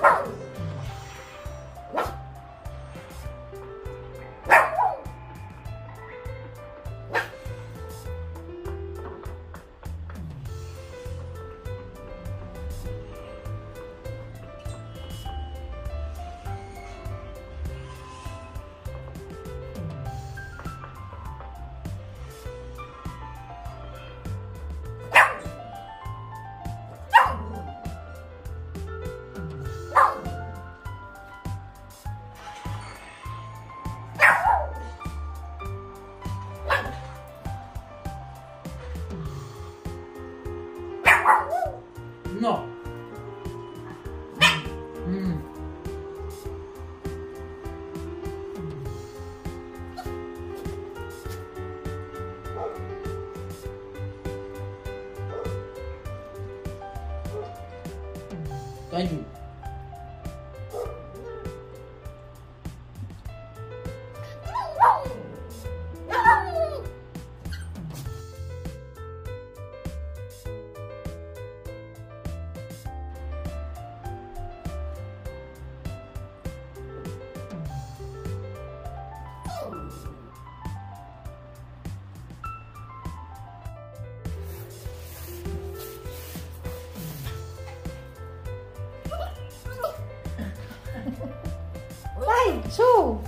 Oh! ん、うん、大丈夫。Five, two,